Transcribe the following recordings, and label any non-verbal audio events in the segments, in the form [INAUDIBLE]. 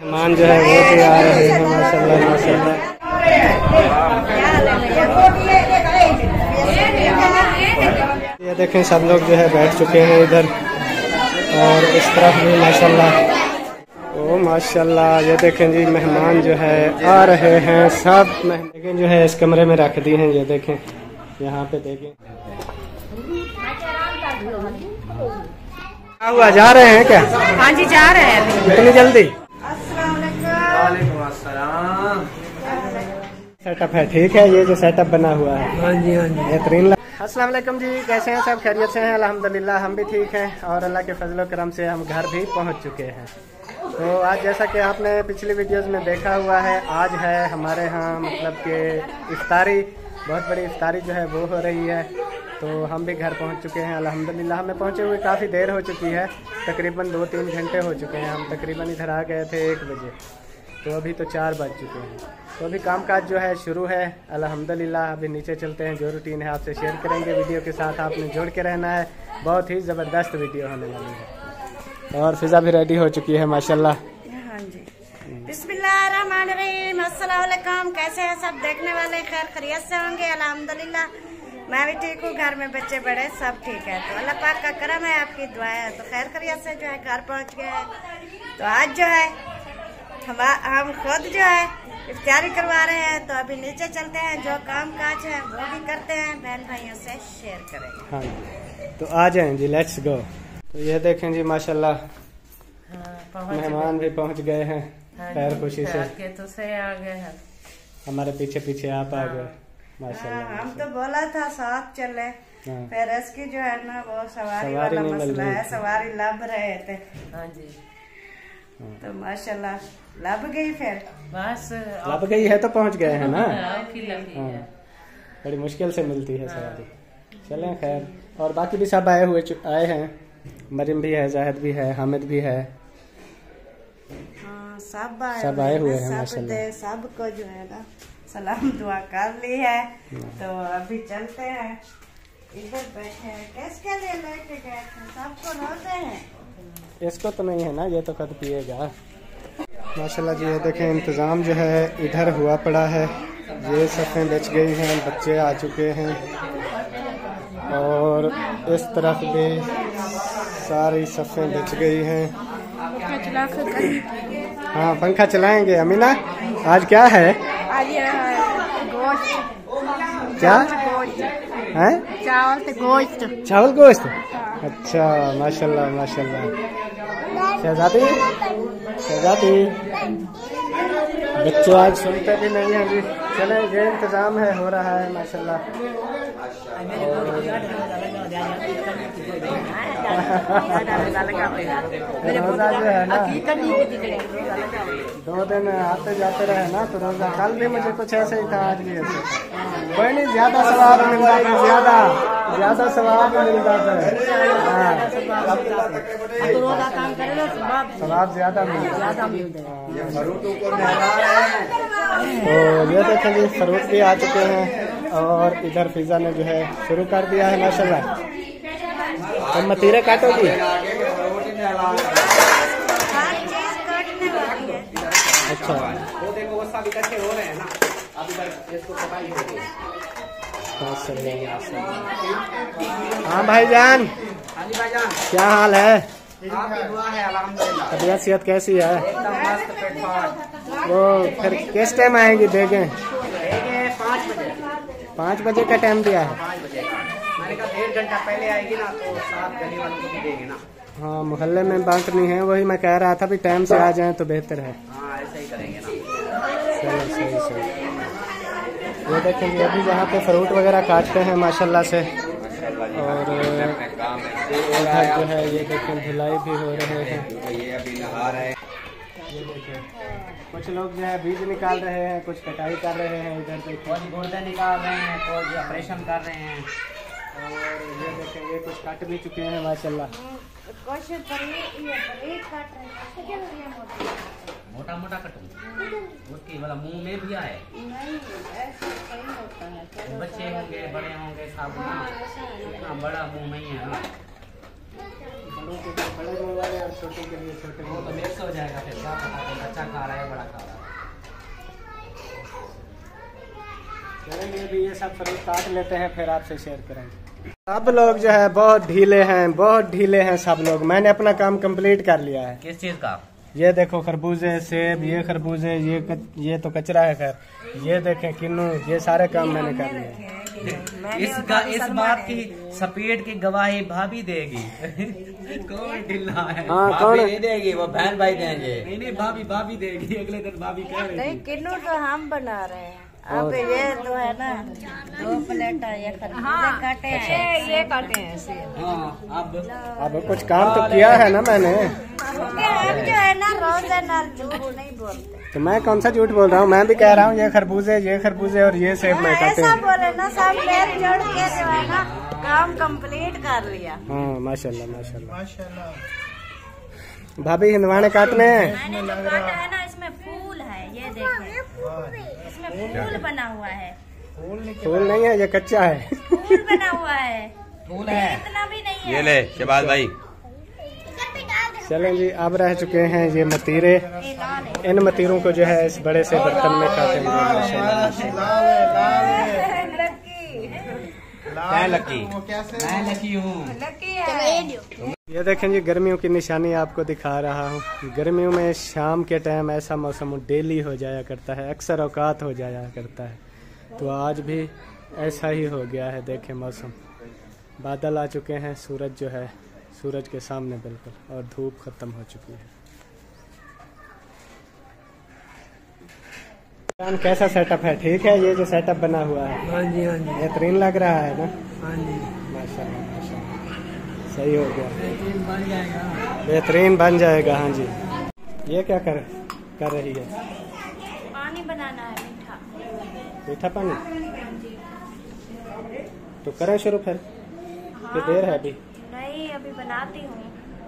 मेहमान जो है वो भी आ रहे हैं। माशाल्लाह माशाल्लाह ये देखें, सब लोग जो है बैठ चुके हैं इधर। और इस तरफ़ भी माशाल्लाह। ओ माशाल्लाह, ये देखें जी, मेहमान जो है आ रहे हैं, सब देखें जो है, इस कमरे में रख दी हैं, ये देखें। यहाँ पे देखें। क्या हुआ जा रहे हैं क्या? हाँ जी जा रहे हैं इतनी जल्दी? सेटअप है ठीक है ये जो सेटअप बना हुआ है। हाँ जी हाँ जी। बेहतरीन अस्सलाम वालेकुम जी कैसे हैं सब? खैरियत से हैं? अल्हम्दुलिल्लाह हम भी ठीक हैं। और अल्लाह के फजल करम से हम घर भी पहुँच चुके हैं। तो आज जैसा कि आपने पिछली वीडियोस में देखा हुआ है आज है हमारे यहाँ मतलब कि इफ्तारी बहुत बड़ी इफ्तारी जो है वो हो रही है। तो हम भी घर पहुँच चुके हैं, अल्हम्दुलिल्लाह। हमें पहुँचे हुए काफ़ी देर हो चुकी है, तकरीबन दो तीन घंटे हो चुके हैं। हम तकरीबन इधर आ गए थे एक बजे तो अभी तो चार बज चुके हैं। तो अभी कामकाज जो है, शुरू है। अल्हम्दुलिल्लाह, अभी नीचे चलते हैं, जो रूटीन है आपसे शेयर करेंगे। वीडियो के साथ आपने जुड़ के रहना है। बहुत ही ज़बरदस्त वीडियो होने वाली है। और फिज़ा भी रेडी हो चुकी है, माशाल्लाह। हाँ जी। कैसे हैं सब? देखने वाले? खैर, खैरियत से होंगे, अल्हम्दुलिल्लाह। मैं भी ठीक हूँ घर में बच्चे बड़े सब ठीक है। तो अल्लाह पाक का करम है आपकी दुआ है। तो खैर खैरियत से जो है घर पहुँच गए। हैं तो आज जो है हम हम खुद जो है इफ्तारी करवा रहे हैं। तो अभी नीचे चलते हैं जो काम काज है वो भी करते हैं। बहन भाइयों से शेयर करेंगे हाँ जी। तो आ जाए जी लेट्स गो तो ये देखें जी माशाल्लाह। मेहमान भी पहुँच गए हैं खैर खुशी से। तो से आ गए हैं। हमारे पीछे पीछे आप आ गए। हाँ, माशाल्लाह हम तो बोला था साथ चले। हाँ। फिर इसकी जो है ना वो सवारी सवारी वाला मसला है सवारी लब रहे थे। हाँ जी। तो माशाल्लाह लब गई फिर? बस लब गई है तो पहुँच गए हैं ना? है हाँ। बड़ी मुश्किल से मिलती है सवारी। चले खैर। और बाकी भी सब आए हुए आए हैं। मरिम भी है जाहिद भी है हामिद भी है। हाँ सब आए सब हुए आए हैं, हुए हैं, सब माशाल्लाह। सबको जो है ना सलाम दुआ कर ली है। तो अभी चलते हैं। इधर बैठे हैं। किसके लिए लेके गए थे? सबको रोज़े हैं। इसको तो नहीं है ना ये तो कद पिएगा। माशाल्लाह जी ये देखें इंतज़ाम जो है इधर हुआ पड़ा है। ये सफ़ें बच गई हैं बच्चे आ चुके हैं। और इस तरफ़ भी सारी सफ़ें बच गई हैं। हाँ पंखा चलाएँगे। अमीना आज क्या है? क्या? है? चावल से गोश्त। चावल गोश्त? अच्छा माशाल्लाह माशाल्लाह। शहजादी? शहजादी? बच्चों आज सुनते भी नहीं हैं अभी। चले ये इंतज़ाम है हो रहा है माशाल्लाह। है दो दिन आते जाते रहे ना तो रोजा कल भी मुझे कुछ ऐसे ही था, आज भी ऐसे कोई नहीं, ज़्यादा सवाब मिलता है ज़्यादा ज़्यादा सवाब मिलता है हाँ। सवाब ज़्यादा मिलता है। तो ये देखें जी फरूट भी आ चुके हैं। और इधर फिजा ने जो है शुरू कर दिया है, माशाल्लाह। तो मतीरे काटोगी? है अच्छा। माशाल्लाह। हाँ भाईजान। क्या हाल है? तबीयत सेहत कैसी है? वो फिर किस टाइम आएँगी देखें, पाँच बजे। का टाइम दिया है। डेढ़ घंटा पहले आएगी ना तो गली वालों को भी देंगे ना। हाँ मोहल्ले में बांटनी है वही मैं कह रहा था भी टाइम से आ जाएँ तो बेहतर है। हाँ ऐसा ही करेंगे ना। चलो सही सही। ये अभी यहाँ पे फ्रूट वगैरह काटते हैं माशाल्लाह से। और जो है ये देखें धुलाई भी हो रहे हैं। ये अभी नहा रहे ये देखें कुछ लोग जो है बीज निकाल रहे हैं कुछ कटाई कर रहे हैं इधर देखें कुछ गुर्दे निकाल रहे हैं कुछ ऑपरेशन कर रहे हैं। और ये देखें ये कुछ कट भी चुके हैं माशाल्लाह। हैं मोटा? मोटा कटूं। उसकी वाला मुँह में भी आए नहीं ऐसे होता है बच्चे होंगे बड़े होंगे सब। इतना बड़ा मुँह नहीं है ना। बड़ों के लिए बड़े मुँह वाले और छोटे के लिए छोटे वो तो मिक्स हो जाएगा फिर क्या पता कि बच्चा खा रहा है बड़ा खा रहा है चलेंगे अभी ये सब फ्रूट काट लेते हैं फिर आपसे शेयर करेंगे सब लोग जो है बहुत ढीले हैं बहुत ढीले हैं सब लोग। मैंने अपना काम कंप्लीट कर लिया है। किस चीज़ का? ये देखो खरबूजे सेब ये खरबूजे ये ये तो कचरा है खैर। ये देखें किन्नू ये सारे काम मैंने कर लिए। इसका [LAUGHS] इस बात की सपेट की गवाही भाभी देगी। [LAUGHS] कौन ढिल्ला है? हाँ भाभी नहीं देगी वो बहन भाई देंगे। नहीं नहीं भाभी भाभी देगी अगले दिन भाभी कह रही नहीं किन्नू तो हम बना रहे हैं। अब ये तो है ना दो प्लेट ये खरबूजे काटे हैं। ये काटे हैं हाँ अब अब कुछ काम तो किया है ना मैंने। हम जो है ना रोज है ना झूठ नहीं बोलते। तो मैं कौन सा झूठ बोल रहा हूँ? मैं भी कह रहा हूँ ये खरबूजे ये खरबूजे और ये सेब मैं काटे ऐसा हैं। बोले ना सब मेल जोड़ के जो है ना काम कंप्लीट कर लिया। हाँ माशाल्लाह माशाल्लाह। भाभी हिंदवाने काटने मैंने जो काटा है ना इसमें फूल है ये देखें। इसमें फूल बना हुआ है। फूल नहीं है ये कच्चा है। फूल बना हुआ है। फूल है। इतना भी नहीं है। ये ले शबाज भाई। चलें जी अब रह चुके हैं ये मतीरे। इन मतीरों को जो है इस बड़े से बर्तन में माशाल्लाह क्या लकी। मैं लकी हूँ। ये देखें जी गर्मियों की निशानी आपको दिखा रहा हूँ। गर्मियों में शाम के टाइम ऐसा मौसम डेली हो जाया करता है अक्सर औकात हो जाया करता है। तो आज भी ऐसा ही हो गया है देखें मौसम। बादल आ चुके हैं सूरज जो है सूरज के सामने बिल्कुल और धूप खत्म हो चुकी है। कैसा सेटअप है? ठीक है ये जो सेटअप बना हुआ है। हाँ जी हाँ जी। बेहतरीन लग रहा है ना? हाँ जी। माशाल्लाह माशाल्लाह। सही हो गया। लेकिन बन जाएगा। बेहतरीन बन जाएगा हाँ जी। ये क्या कर कर रही है? पानी बनाना है मीठा। मीठा पानी? तो करें शुरू फिर। ये देर है अभी। नहीं अभी बनाती हूँ।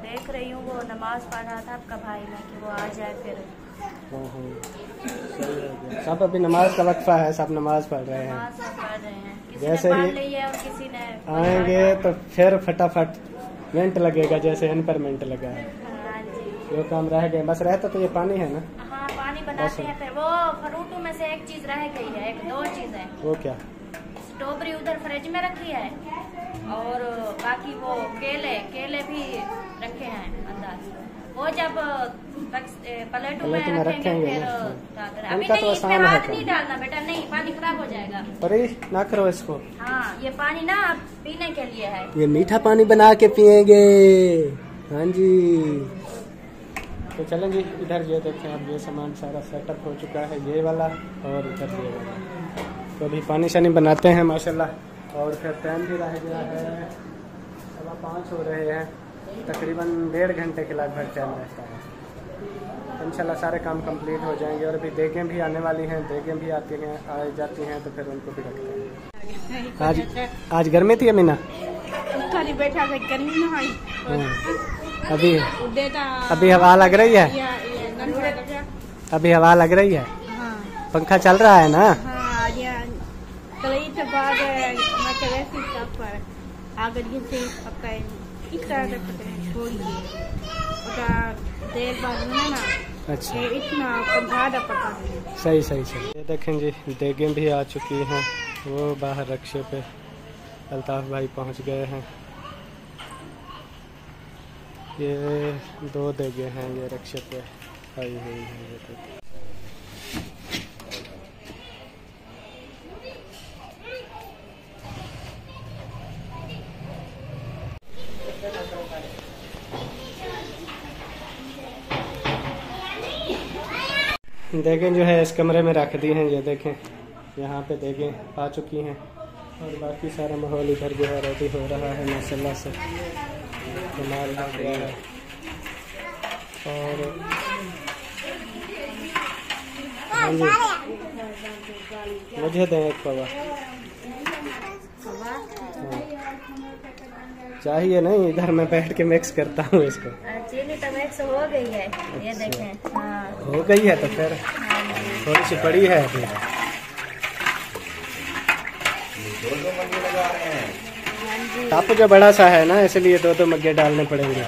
देख रही हूँ वो नमाज़ पढ़ रहा था आपका भाई मैं कि वो आ जाए फिर। हाँ, हाँ। हो सब अभी नमाज़ का वक्फा है सब नमाज़ पढ़ रहे हैं। पढ़ रहे हैं। जैसे ही है किसी ने आएँगे तो फिर फटाफट मिनट लगेगा जैसे इन पर मिनट लगा है। हाँ जो। काम रह गए बस रहता तो ये पानी है ना? हाँ पानी बनाते हैं फिर वो फ्रूटों में से एक चीज़ रह गई है एक दो चीज़। है वो क्या? स्ट्रॉबेरी उधर फ्रिज में रखी है। और बाकी वो केले केले भी रखे हैं अंदर वो जब पलेटों में रखेंगे रखेंगे। फिर। अभी तो नहीं इसमें हाथ नहीं डालना बेटा नहीं पानी खराब हो जाएगा। अरे ना करो इसको। हाँ ये पानी ना पीने के लिए है। ये मीठा पानी बना के पियेंगे हाँ जी। तो चलें जी इधर ये देखें अब ये सामान सारा सेटअप हो चुका है ये वाला और इधर ये वाला। तो अभी पानी शानी बनाते हैं माशाल्लाह। और फिर टाइम भी रह गया है। सवा पाँच हो रहे हैं। तकरीबन डेढ़ घंटे के लगभग टाइम रहता है। इंशाल्लाह सारे काम कंप्लीट हो जाएँगे और अभी देगें भी आने वाली हैं देगें भी आती हैं आ जाती हैं तो फिर उनको भी रखते हैं। आज आज गर्मी थी अमीना? बैठा गर्मी में हाँ। अभी अभी हवा लग रही है? अभी हवा लग रही है? हाँ। पंखा चल रहा है ना हाँ या कई तो बाद मैं करे सी तब पर अगर ये से पक्का इस तरह से है छोड़िए देर बाद में ना अच्छा। इतना पका सही सही सही। ये देखें जी देगें भी आ चुकी हैं। वो बाहर रक्शे पे अल्ताफ भाई पहुँच गए हैं। ये दो देगे हैं ये रक्शे पे आई हुई हैं ये देखें। देखें जो है इस कमरे में रख दी हैं, ये देखें। यहाँ पे देखें, आ चुकी हैं। और बाकी सारा माहौल इधर जो है रेडी हो रहा है, माशाल्लाह से। कमाल हो गया है। और हाँ मुझे दें एक पवा। चाहिए नहीं इधर मैं बैठ के मिक्स करता हूँ इसको। चीनी तो मिक्स हो गई है ये देखें हाँ। हो गई है तो फिर थोड़ी सी पड़ी है अभी टप जो। बड़ा सा है ना इसलिए दो दो मग्गे डालने पड़ेंगे।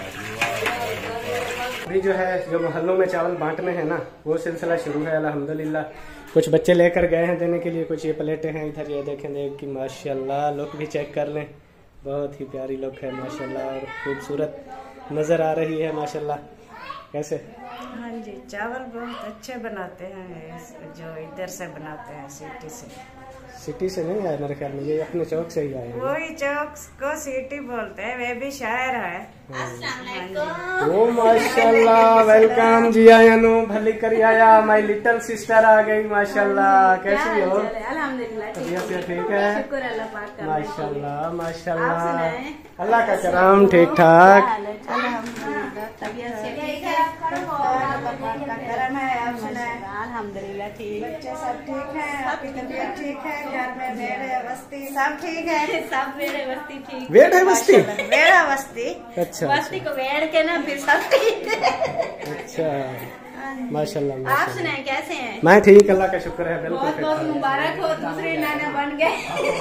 अभी जो है जो मोहल्लों में चावल बांटने हैं ना, वो सिलसिला शुरू है, अल्हम्दुलिल्लाह। कुछ बच्चे लेकर गए हैं देने के लिए, कुछ ये प्लेटें हैं इधर, ये देखें, देख कि माशाल्लाह, लुक भी चेक कर लें। बहुत ही प्यारी लुक है, माशाल्लाह, और खूबसूरत नज़र आ रही है, माशाल्लाह। कैसे? हाँ जी, चावल बहुत अच्छे बनाते हैं जो इधर से बनाते हैं, सिटी से। सिटी से नहीं आए मेरे ख्याल में ये अपने चौक से ही आए हैं। वही चौक को सिटी बोलते हैं वे भी शहर है। ओ माशाल्लाह वेलकम जी आया नु भली करी आया माय लिटिल सिस्टर आ गई माशाल्लाह कैसी हो? अल्हम्दुलिल्लाह तबीयत से ठीक है? शुक्र अल्लाह पाक का माशाल्लाह माशाल्लाह। अल्लाह का करम ठीक ठाक। अल्हम्दुलिल्लाह ठीक बच्चे सब ठीक है? आपकी तबीयत ठीक है? घर में मेरे बस्ती सब ठीक है? सब मेरे बस्ती ठीक है। बस्ती मेरा बस्ती अच्छा बस्ती को बैठ के ना फिर सब ठीक अच्छा माशाल्लाह आप सुनाए कैसे हैं? मैं ठीक अल्लाह का शुक्र है बिल्कुल बहुत बहुत मुबारक हो दूसरे नाना बन गए।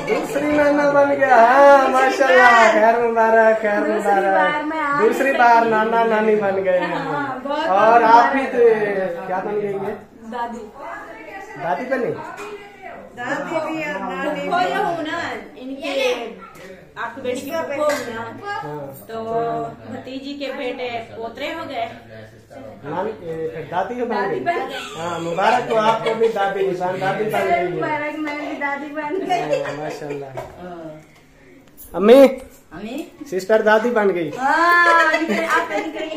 दूसरी नाना बन गया हाँ माशाल्लाह खैर मुबारक खैर दूसरी बार में मुबारक दूसरी बार नाना नानी बन गए। हैं हाँ, और आप भी तो क्या बन गई है दादी। दादी बनी दादी भी और नानी हो या हो। ना इनके आपकी बेटी की फूफो हूँ ना तो भतीजी के बेटे पोतरे हो गए। दादी दादी हाँ मुबारक हो आपको भी दादी निशान दादी बन गई। मुबारक मैं भी दादी बन गई। हाँ, माशाल्लाह। अम्मी हमें सिस्टर दादी बन गई। दादी बन गई।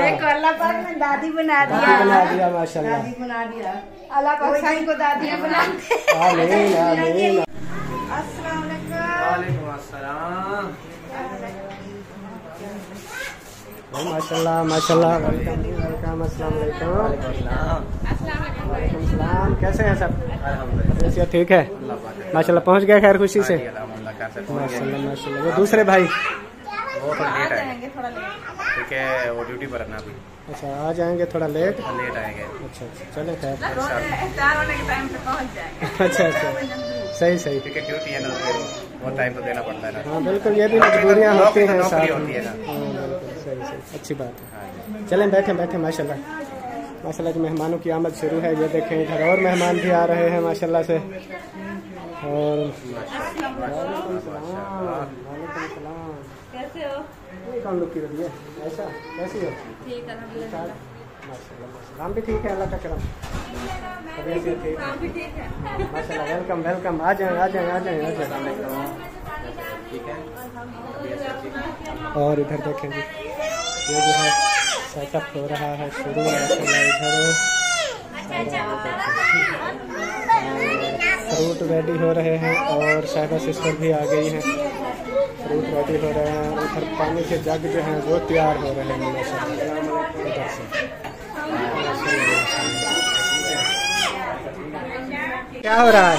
देखो अल्लाह पाक दादी बना दिया। बना दिया माशाल्लाह। दादी बना दिया। अल्लाह पाक को दादी बना आमीन आमीन। अस्सलाम वालेकुम माशाल्लाह माशाल्लाह वेलकम वेलकम अस्सलाम वालेकुम वालेकुम सलाम कैसे हैं सब? कैसे ठीक है? माशाल्लाह पहुँच गए खैर खुशी से? माशाल्लाह माशाल्लाह। वो दूसरे भाई? वो थोड़ा लेट आएँगे ठीक है वो ड्यूटी पर है ना अभी। अच्छा आ जाएँगे थोड़ा लेट लेट आएँगे। अच्छा अच्छा चले खैर। चार होने के टाइम पे पहुँच जाएँगे। अच्छा अच्छा। सही सही। ठीक है ड्यूटी है ना फिर वो टाइम तो देना पड़ता है ना। हाँ बिल्कुल ये भी मजबूरियाँ होती हैं साथ होती है में ना। हाँ बिल्कुल सही सही। अच्छी बात है। चलें बैठे बैठे माशाल्लाह। माशाल्लाह जो मेहमानों की आमद शुरू है। ये देखें इधर और मेहमान भी आ रहे हैं माशाल्लाह से। और। कैसे हो? कौन लुक की रही है ऐसा? कैसी हो? हम भी ठीक है अल्लाह का करम माशाल्लाह वेलकम वेलकम आ जाएँ आ जाएँ आ जाएँ आ जाएँ और इधर देखें ये जो है सेटअप हो रहा है, शुरू इधर। फ्रूट रेडी हो रहे हैं और साहिबा सिस्टर भी आ गई हैं। फ्रूट रेडी हो रहे हैं। उधर पानी के जग जो हैं, वो तैयार हो रहे हैं। से क्या हो रहा है?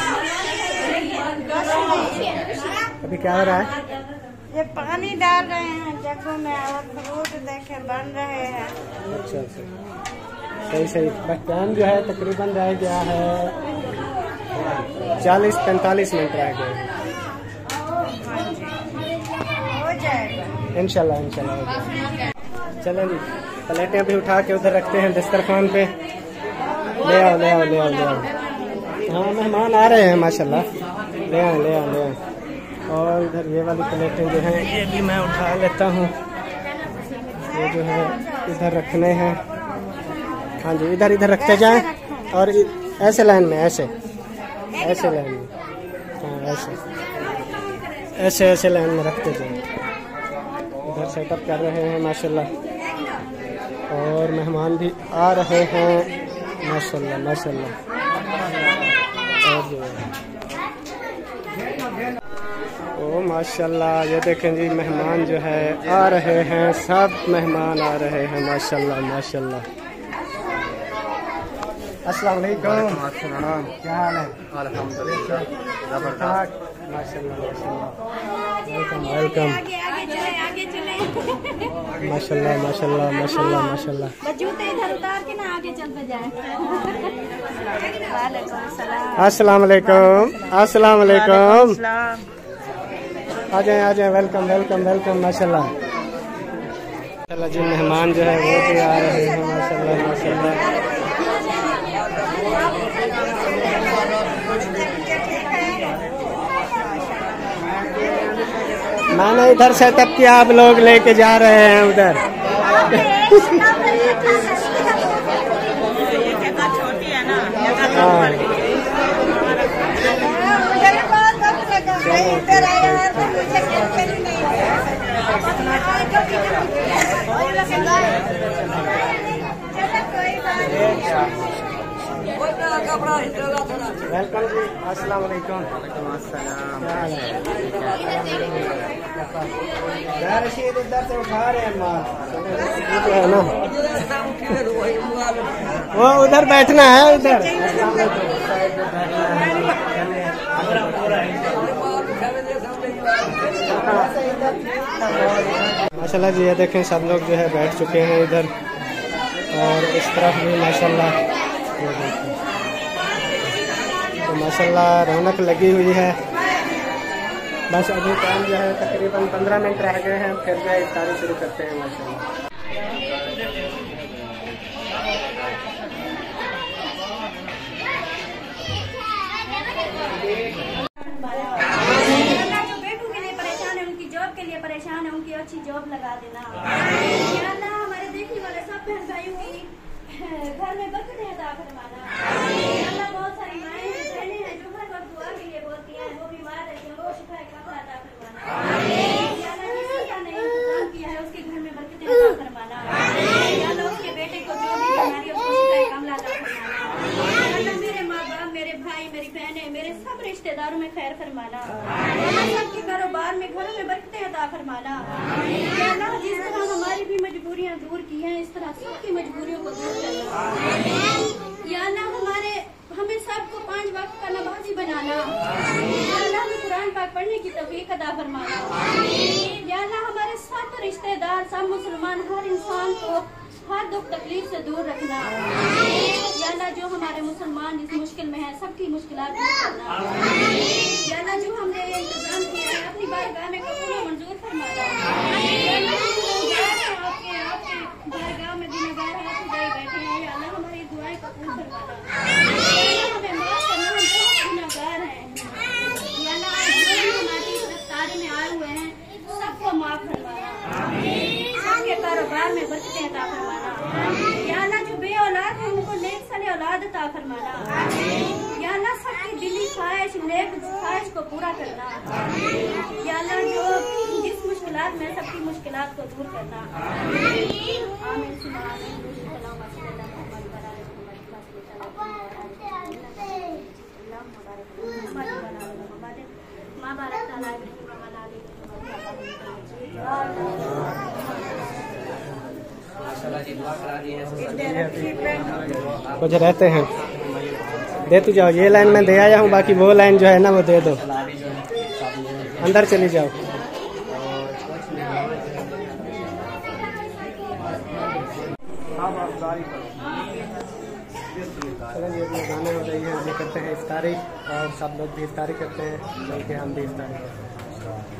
अभी क्या हो रहा है? ये पानी डाल रहे हैं जगों में और फ्रूट देखे बन रहे हैं। अच्छा अच्छा। सही सही। बस जो है तकरीबन रह गया है चालीस पैंतालीस मिनट रह गए इनशाला इनशाला चलो जी। प्लेटें भी उठा के उधर रखते हैं दस्तरखान पे। ले आओ ले आओ ले आओ ले आओ। हाँ मेहमान आ रहे हैं, माशाल्लाह। ले आए ले आए ले आए और इधर ये वाली प्लेटें जो हैं, ये भी मैं उठा लेता हूँ। ये जो है, इधर रखने हैं। हाँ जी, इधर इधर रखते जाएँ। और ऐसे लाइन में, ऐसे। ऐसे लाइन में। हाँ ऐसे। ऐसे ऐसे लाइन में रखते जाएँ। इधर सेटअप कर रहे हैं, माशाल्लाह। और मेहमान भी आ रहे हैं। माशाल्लाह माशाल्लाह। और जो है। ओ माशाल्लाह ये देखें जी मेहमान जो है आ रहे हैं। सब मेहमान आ रहे हैं माशाल्लाह माशाल्लाह। अस्सलाम वालेकुम क्या हाल है? अल्हम्दुलिल्लाह हाँ, माशाल्लाह माशाल्लाह। वेलकम वेलकम माशाल्लाह माशाल्लाह माशाल्लाह माशाल्लाह। बस जूते इधर उतार के ना आगे चलते जाए। अस्सलाम वालेकुम अस्सलाम वालेकुम आ जाए आ जाए वेलकम वेलकम वेलकम माशाल्लाह। माशाल्लाह जी मेहमान जो है वो भी आ रहे हैं माशाल्लाह माशाल्लाह। मैंने इधर सेटअप किया आप लोग लेके जा रहे हैं उधर। हाँ। वेलकम जी अस्सलाम वालेकुम है? रशीद इधर से उठा रहे हैं माल जो है ना वो उधर बैठना है, उधर माशाल्लाह जी, ये देखें, सब लोग जो है बैठ चुके हैं इधर और इस तरफ़ भी माशाल्लाह तो माशाल्लाह रौनक लगी हुई है। बस अभी टाइम जो है तकरीबन पंद्रह मिनट रह गए हैं, फिर जो है इफ्तारी शुरू करते हैं, माशाल्लाह अल्लाह जो बेटों के लिए परेशान है उनकी जॉब के लिए परेशान है उनकी अच्छी जॉब लगा देना या अल्लाह हमारे देखने वाले सब बहन भाइयों की घर में बरकत है अता फरमाना या अल्लाह बहुत सारी माएँ हैं बहनें हैं जो हर वक्त दुआ के लिए बोलती हैं वो बीमार रहती हैं वो शिफा कमला अता फरमाना या अल्लाह जिस अल्लाह ने इंतज़ाम किया है उसके घर में बरकत अता फरमाना या अल्लाह उसके बेटे को जो भी बीमारी है उसको शिफा कमला अता फरमाना या अल्लाह मेरे माँ बाप मेरे भाई मेरी बहनें मेरे सब रिश्तेदारों में खैर फरमाना अल्लाह सबके कारोबार में घरों में बरकतें अता फरमाना या अल्लाह जिस तरह हमारी भी मजबूरियाँ दूर की हैं इस तरह सबकी मजबूरियों को दूर करना या अल्लाह हमारे हमें सबको पाँच वक्त का नमाजी बनाना या अल्लाह हमें कुरान पाक पढ़ने की तौफीक अदा फरमाना हमारे सब रिश्तेदार, सब मुसलमान, हर इंसान को हर दुख, तकलीफ़ से दूर रखना। या अल्लाह, जो हमारे मुसलमान इस मुश्किल में है, सबकी मुश्किल दूर करना। या अल्लाह, जो हमने ये इंतज़ाम किया है, अपनी बारगाह में कबूल मंजूर फरमाना बारगाह में दिनगार बैठे हैं हमारी दुआएँ कबूल फरमाना या अल्लाह हमें माफ़ करना हम बहुत गुनहगार हैं या अल्लाह आज जो भी हमारी इस रफ्तार में आए हुए हैं सबको माफ़ फरमाना कारोबार में बरकतें अता फरमाना जो बे औलाद है, उनको नेक सले औलाद अता फरमाना या अल्लाह सबकी दिली ख्वाहिश, नेक ख्वाहिश को पूरा करना। या अल्लाह जो जिस मुश्किल में सबकी मुश्किल को दूर करना। सुमा आमीन कुछ रहते हैं। दे तू जाओ ये लाइन में दे आया हूँ बाकी वो लाइन जो है ना वो दे दो। अंदर चली जाओ। अपने गाने हो रही है ये करते हैं इफ्तारी और सब लोग भी इफ्तारी करते हैं बल्कि हम भी इफ्तारी करते हैं।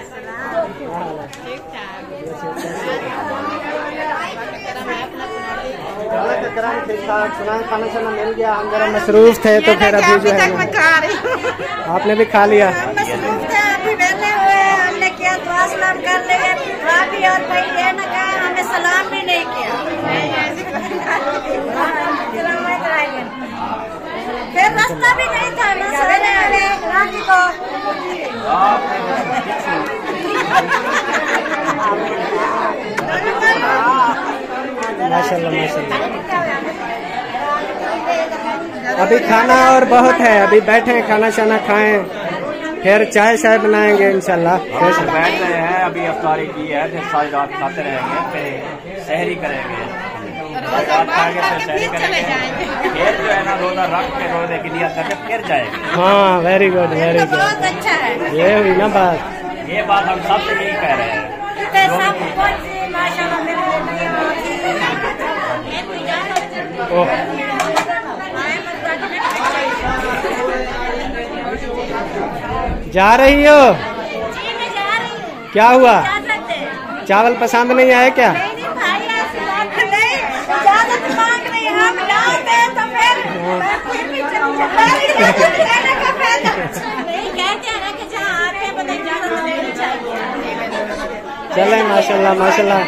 खाना शाना मिल गया हम जरा मसरूफ थे तो फिर अभी जो है आपने भी खा लिया। मसरूफ थे अभी वेले हमने किया दुआ सलाम कर लेंगे भाभी और भाई ये न कहा हमें सलाम भी नहीं किया। फिर रास्ता भी नहीं था ना सवेरे को माशाल्लाह माशाल्लाह। अभी खाना और बहुत है अभी बैठे हैं खाना शाना खाएँ। फिर चाय शाय बनाएँगे इंशाल्लाह। बस बैठ रहे हैं अभी अफ्तारी की है फिर सारी रात खाते रहेंगे फिर शहरी करेंगे। रात खा के फिर शहरी करेंगे। फिर जो है ना रोजा रख के रोज़े की नियत करके फिर जाएँगे। हाँ वेरी गुड वेरी गुड ये हुई ना बात। ये बात हम सबसे यही कह रहे हैं। जा रही हो? जी मैं जा रही हूँ। क्या हुआ? सकते चावल पसंद नहीं आया क्या? चले नहीं भाई बहुत बहुत नहीं इजाज़त मांग रही है हम लाओ दे तो फिर मैं फिर भी चली जाऊँगी इजाज़त लेने का फ़ायदा नहीं कहते हैं ना कि जहाँ आते हैं पता इजाज़त लेनी चाहिए चले माशाल्लाह माशाल्लाह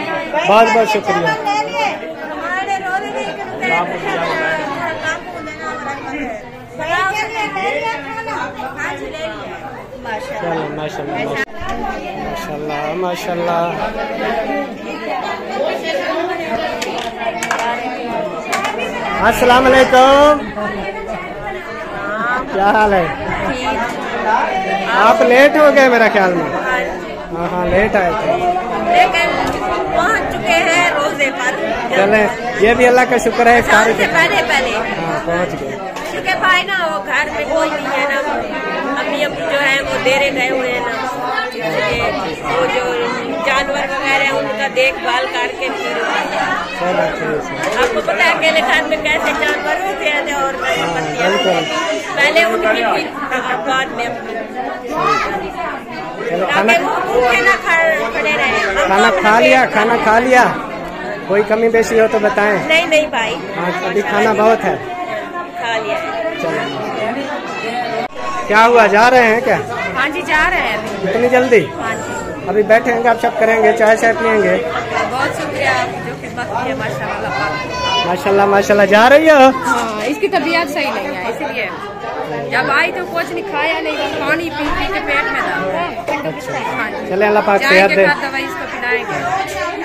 बहुत बहुत शुक्रिया ले लिए हमारे रोने नहीं करते काम को देना हमारा फ़र्ज़ है सलाह के लिए ले लिया खाना हाँ जी ले लिया माशाल्लाह चलो माशाल्लाह माशाल्लाह माशाल्लाह। अस्सलाम वालेकुम। क्या हाल है? आप लेट हो गए मेरा ख्याल में। हाँ हाँ लेट आए थे। लेकिन पहुँच चुके हैं रोज़े पर। चले ये भी अल्लाह का शुक्र है। पहले पहले। हाँ पहुँच गए। क्योंकि भाई ना वो घर में कोई नहीं है ना। अब्बू जो है वो देरे गए हुए हैं ना। वो जो जानवर वगैरह हैं उनका देखभाल करके फिर ठीक आपको पता है अकेले घर में कैसे जानवर होते हैं और पहले उनकी फिर बाद में ताकि खाना वो भूखे ना खड़े रहे। खाना तो खा लिया खाना खा लिया। कोई कमी बेसी हो तो बताएँ। नहीं नहीं भाई। हाँ अभी खाना बहुत है खा लिया है। चलो। क्या हुआ जा रहे हैं क्या? हाँ जी जा रहे हैं इतनी जल्दी? हाँ जी। अभी बैठेंगे आप सब करेंगे चाय चाय पियेंगे? बहुत शुक्रिया आपकी जो खिदमत की है माशाल्लाह माशाल्लाह माशाल्लाह जा रही हो? हाँ इसकी तबीयत सही नहीं है इसीलिए। जब आई तो कुछ नहीं खाया नहीं बस पानी पी पी के पेट में दर्द अच्छा। हाँ चले अल्लाह पाक सेहत दे।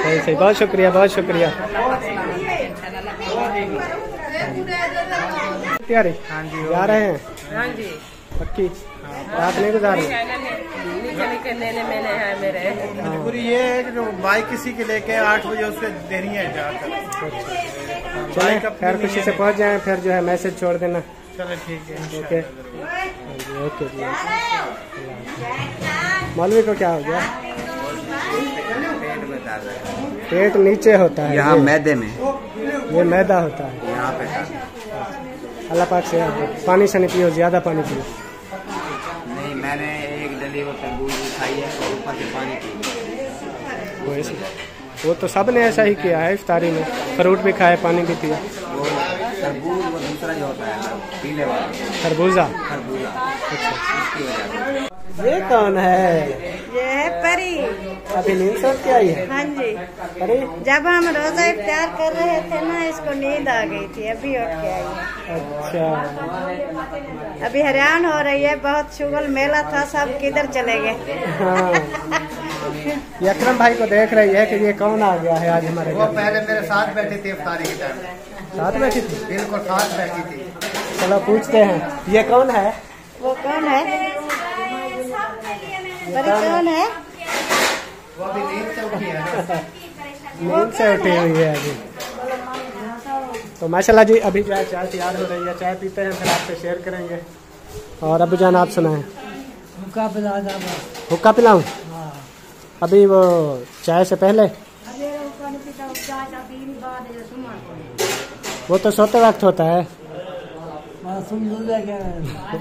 सही सही बहुत शुक्रिया बहुत शुक्रिया। तैयारी? जा रहे हैं? हाँ जी। पक्की? रात नहीं गुजार हैं? मेरे पूरी ये है कि जो बाइक किसी के लेके आठ बजे उसके देनी है जाकर। चले खैर खुशी से पहुँच जाए फिर जो है मैसेज छोड़ देना। चलो ठीक है ओके। ओके जी मौलवी को क्या हो गया? पेट नीचे होता है। यहाँ ये- मैदे में। ये मैदा होता है। यहाँ पे। अल्लाह पाक से पानी शानी पियो ज़्यादा पानी पियो। मैंने एक डली वो तरबूज खाई है और ऊपर से पानी पी वो ऐसे वो तो सबने ऐसा ही किया है इफ्तारी में। फ्रूट भी खाए पानी भी पिया। वो तरबूज वो दूसरा जो होता है पीले वाला। खरबूजा खरबूजा अच्छा। ये कौन है? परी अभी नींद सोच के आई है? हाँ जी। अरे। जब हम रोजा इफ्तार कर रहे थे ना इसको नींद आ गई थी अभी उठ के आई। है अच्छा। अभी हैरान हो रही है बहुत शुगल मेला था सब किधर चले गए? हाँ। ये भाई को देख रही है कि ये कौन आ गया है आज हमारे वो पहले मेरे साथ बैठी थी इफ्तारी के टाइम साथ बैठी थी? बिल्कुल साथ बैठी थी। चलो पूछते हैं। ये कौन है? वो कौन है? परी कौन है? वो अभी नींद से उठी है ना नींद से उठी हुई है अभी तो माशाल्लाह जी अभी जो है चाय तैयार हो रही है चाय पीते हैं फिर आपसे शेयर करेंगे। और अबू जान आप सुनाएँ। हुक्का पिलाऊं? अभी वो चाय से पहले? वो तो सोते वक्त होता है।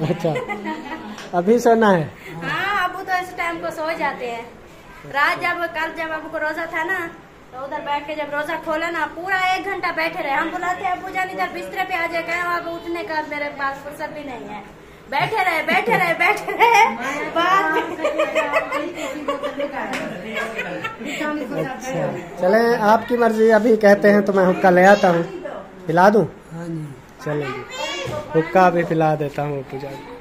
अच्छा। अभी सोना है? हाँ अबू तो इस टाइम को सो जाते हैं। रात जब कल जब अबू को रोजा था ना तो उधर बैठ के जब रोजा खोला ना पूरा एक घंटा बैठे रहे हम बुलाते अबू जान इधर बिस्तरे पे आ जाए कहे अब उठने का मेरे पास फुर्सत भी नहीं है बैठे रहे बैठे रहे बैठे रहे अच्छा चले आपकी मर्ज़ी अभी कहते हैं तो मैं हुक्का ले आता हूँ पिला दूँ हाँ जी हुक्का भी पिला देता हूँ पूजा को